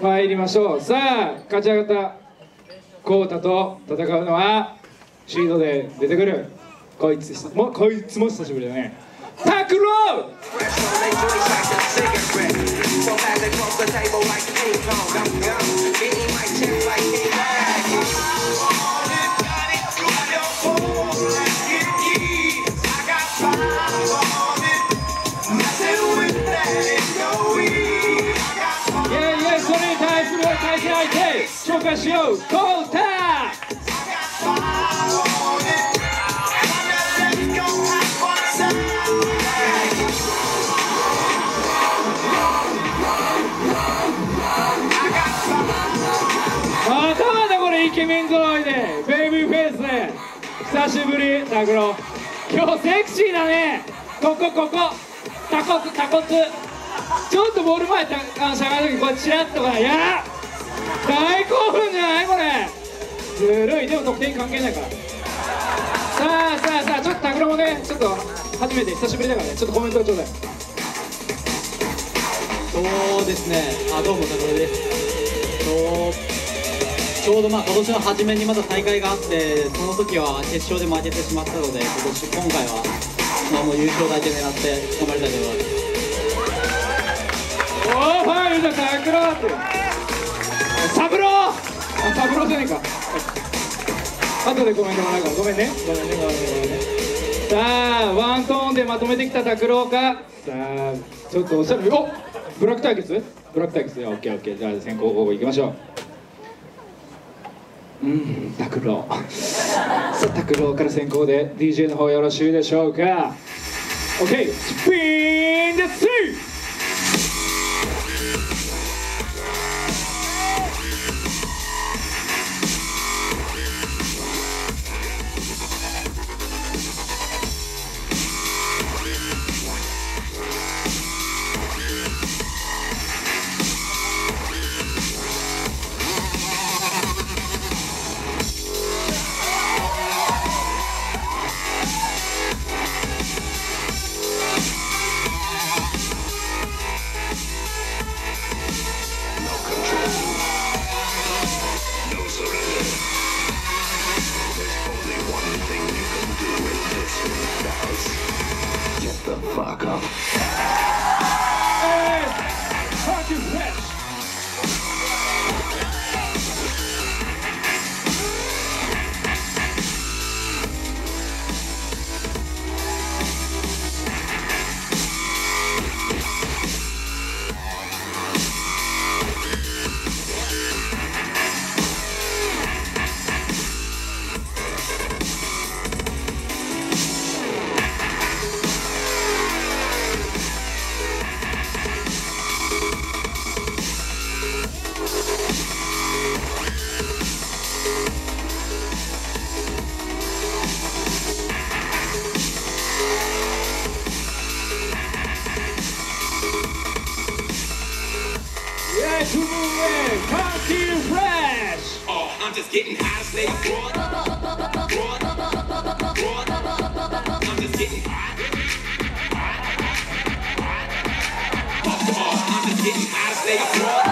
参りましょう。さあ勝ち上がった浩太と戦うのはシードで出てくる。こいつもこいつも久しぶりだね。タクロー!紹介しようコウタまたまたこれイケメン揃いでベイビーフェイスで久しぶりタクロ。今日セクシーだね。ここここ。タコツタコツちょっとボール前たあのしゃがる時こうチラッとかいや大ずるい。でも得点関係ないから。さあさあさあちょっとタクロもねちょっと初めて久しぶりだからね。ちょっとコメントちょうだい。そうですね、あどうも、拓郎です。とちょうどまあ今年の初めにまた大会があって、その時は決勝で負けてしまったので、今年今回は、まあ、もう優勝だけ狙って頑張りたいと思います。おーファイルだタクロって。サブローあサブロじゃねえか。後でコメントもらうから。ごめんね。ごめんねごめんね。ごめんねさあワントーンでまとめてきた拓郎か。さあちょっとおしゃれおブラック対決？ブラック対決オッケーオッケー。じゃあ先行後攻いきましょう。うん拓郎。さあ拓郎から先行で DJ の方よろしいでしょうか。OK スピンでスイ I'm just getting high, stay broad. I'm just getting high. Stay.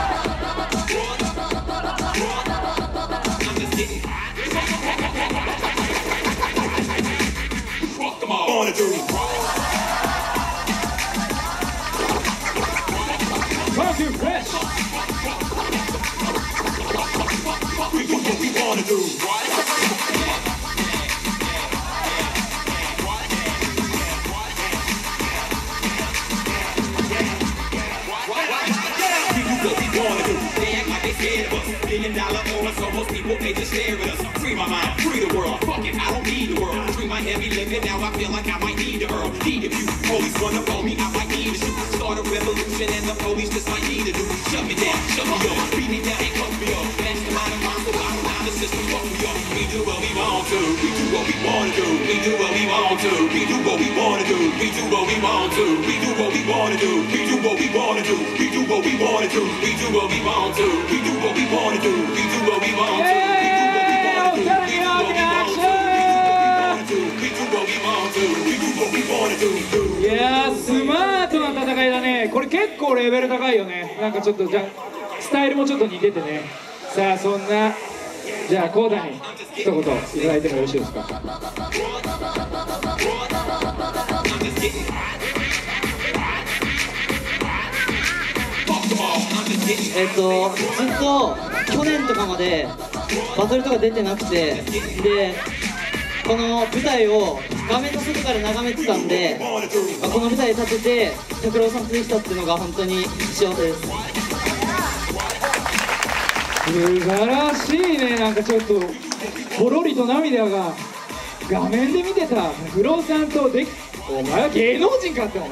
Scared of us. Billion dollar owners, so most people they just stare at us. Free my mind, free the world. Fuck it, I don't need the world. Free my heavy living, now I feel like I might need the earl. Need a few police wanna roll me, I might need a shoot. Start a revolution and the police just might need a do. Shut me down, shut me up, beat me down and cut me up. Mastermind of mine, so I'm down the system, fuck me up. We do what wanna do. We do what we want to, we do what we wanna do. We do what we want to, we do what we wanna do. We do what we wanna do, we do what we wanna do. We do what we want to, we do what we wanna do. We do what we want to, we do what we wanna do. We do what we want to, we do what we want to. We do what we wanna do, we do what we wanna do. いやースマートな戦いだねこれ結構レベル高いよねなんかちょっとじゃスタイルもちょっと似ててねさあそんなじゃあコーダに一言いただいてもよろしいですか？えっとずっと去年とかまでバトルとか出てなくてでこの舞台を画面の外から眺めてたんで、まあこの舞台立てて拓郎さんとできたっていうのが本当に幸せです。素晴らしいね。なんかちょっとほろりと涙が。画面で見てた。不老さんとできお前は芸能人かってお前。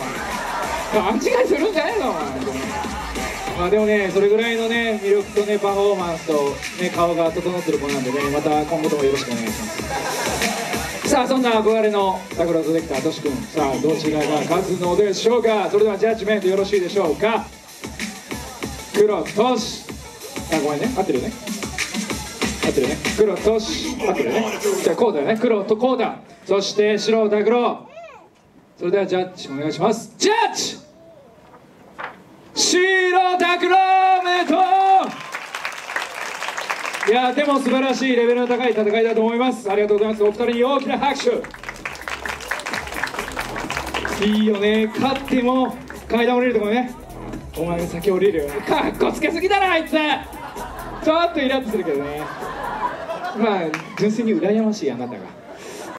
勘違いするんじゃないのお前。まあでもねそれぐらいのね魅力とねパフォーマンスとね顔が整ってる子なんでねまた今後ともよろしくお願いします。さあそんな憧れの拓郎とできたとし君。さあどちらが勝つのでしょうか。それではジャッジメントよろしいでしょうか。黒としあごめんね。合ってるね。合ってるね。黒とし合ってるね。じゃあこうだよね。黒とこうだ。そして白拓郎それではジャッジお願いします。ジャッジ。白拓郎おめといやでも素晴らしいレベルの高い戦いだと思います。ありがとうございます。お二人に大きな拍手。いいよね。勝っても階段降りるとこね。お前が先降りるよね。かっこつけすぎだなあいつ。ちょっとイラッとするけどね。まあ純粋に羨ましいあなたが